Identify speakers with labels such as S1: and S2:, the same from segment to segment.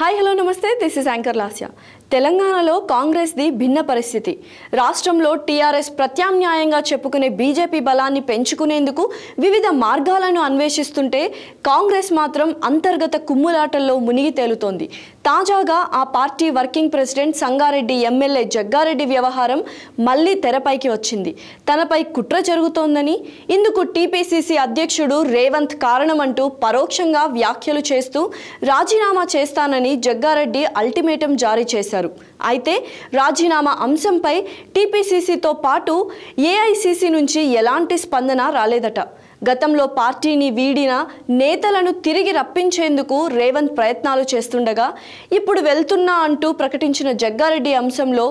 S1: Hi hello నమస్తే. This is anchor Lasya తెలంగాణలో కాంగ్రెస్ది భిన్న పరిస్థితి. రాష్ట్రంలో టీఆర్ఎస్ ప్రత్యామ్నాయంగా చెప్పుకునే బీజేపీ బలాన్ని పెంచుకునేందుకు వివిధ మార్గాలను అన్వేషిస్తుంటే కాంగ్రెస్ మాత్రం అంతర్గత కుమ్ములాటల్లో మునిగి తేలుతోంది. తాజాగా ఆ party working president Sangareddy MLA Jaggareddy వ్యవహారం మళ్ళీ తెరపైకి వచ్చింది. తనపై కుట్ర జరుగుతోందని ఇందుకు టీపీసీసీ అధ్యక్షుడు రేవంత్ కారణమంటూ పరోక్షంగా వ్యాఖ్యలు చేస్తూ రాజీనామా చేస్తానని జగ్గారెడ్డి అల్టిమేటం జారీ చేశారు. అయితే రాజీనామా అంశంపై టీపీసీసీతో పాటు ఏఐసీసీ నుంచి ఎలాంటి స్పందన రాలేదట. గతంలో పార్టీని వీడిన నేతలను తిరిగి రప్పించేందుకు రేవంత్ ప్రయత్నాలు చేస్తుండగా ఇప్పుడు వెళ్తున్నా అంటూ ప్రకటించిన జగ్గారెడ్డి అంశంలో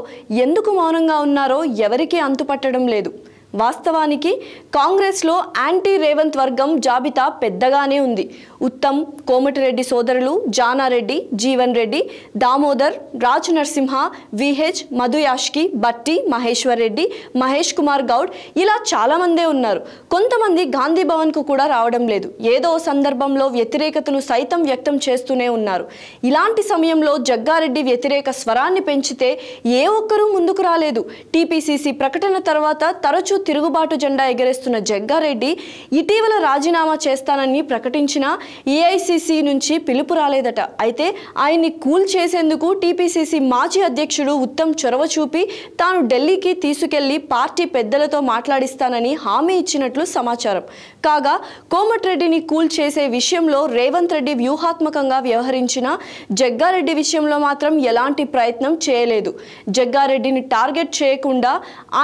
S1: ఎందుకు మౌనంగా ఉన్నారో ఎవరికీ అంతుపట్టడం లేదు. వాస్తవానికి కాంగ్రెస్లో యాంటీ రేవంత్ వర్గం జాబితా పెద్దగానే ఉంది. ఉత్తమ్ కోమటిరెడ్డి సోదరులు జానారెడ్డి జీవన్ రెడ్డి దామోదర్ రాజు నరసింహ విహెచ్ మధుయాష్కి బట్టి మహేశ్వర్ రెడ్డి మహేష్ కుమార్ గౌడ్ ఇలా చాలామందే ఉన్నారు. కొంతమంది గాంధీ భవన్కు కూడా రావడం లేదు. ఏదో సందర్భంలో వ్యతిరేకతను సైతం వ్యక్తం చేస్తూనే ఉన్నారు. ఇలాంటి సమయంలో జగ్గారెడ్డి వ్యతిరేక స్వరాన్ని పెంచితే ఏ ఒక్కరూ ముందుకు రాలేదు. టీపీసీసీ ప్రకటన తర్వాత తరచూ తిరుగుబాటు జెండా ఎగరేస్తున్న జగ్గారెడ్డి ఇటీవల రాజీనామా చేస్తానని ప్రకటించినా ఏఐసిసి నుంచి పిలుపు రాలేదట. అయితే ఆయన్ని కూల్ చేసేందుకు టీపీసీసీ మాజీ అధ్యక్షుడు ఉత్తమ్ చొరవ చూపి తాను ఢిల్లీకి తీసుకెళ్ళి పార్టీ పెద్దలతో మాట్లాడిస్తానని హామీ ఇచ్చినట్లు సమాచారం. కాగా కోమటిరెడ్డిని కూల్ చేసే విషయంలో రేవంత్ రెడ్డి వ్యూహాత్మకంగా వ్యవహరించిన జగ్గారెడ్డి విషయంలో మాత్రం ఎలాంటి ప్రయత్నం చేయలేదు. జగ్గారెడ్డిని టార్గెట్ చేయకుండా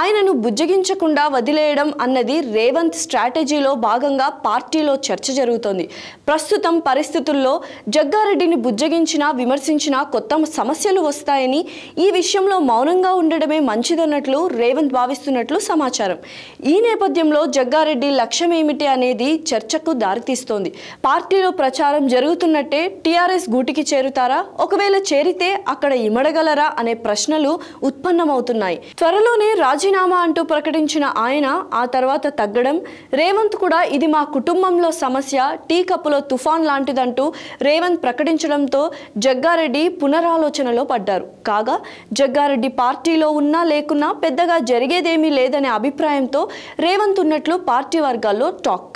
S1: ఆయనను బుజ్జగించకుండా వదిలేయడం అన్నది రేవంత్ స్ట్రాటజీలో భాగంగా పార్టీలో చర్చ జరుగుతోంది. ప్రస్తుతం పరిస్థితుల్లో జగ్గారెడ్డిని బుజ్జగించినా విమర్శించినా కొత్త సమస్యలు వస్తాయని ఈ విషయంలో మౌనంగా ఉండడమే మంచిదన్నట్లు రేవంత్ భావిస్తున్నట్లు సమాచారం. ఈ నేపథ్యంలో జగ్గారెడ్డి లక్ష్యం ఏమిటి అనేది చర్చకు దారితీస్తోంది. పార్టీలో ప్రచారం జరుగుతున్నట్టే టీఆర్ఎస్ గూటికి చేరుతారా? ఒకవేళ చేరితే అక్కడ ఇమడగలరా? అనే ప్రశ్నలు ఉత్పన్నమవుతున్నాయి. త్వరలోనే రాజీనామా అంటూ ప్రకటించిన ఆయన ఆ తర్వాత తగ్గడం. రేవంత్ కూడా ఇది మా కుటుంబంలో సమస్య. టీ కప్పులో తుఫాన్ లాంటిదంటూ రేవంత్ ప్రకటించడంతో జగ్గారెడ్డి పునరాలోచనలో పడ్డారు. కాగా జగ్గారెడ్డి పార్టీలో ఉన్నా లేకున్నా పెద్దగా జరిగేదేమీ లేదనే అభిప్రాయంతో రేవంత్ ఉన్నట్లు పార్టీ వర్గాల్లో టాక్.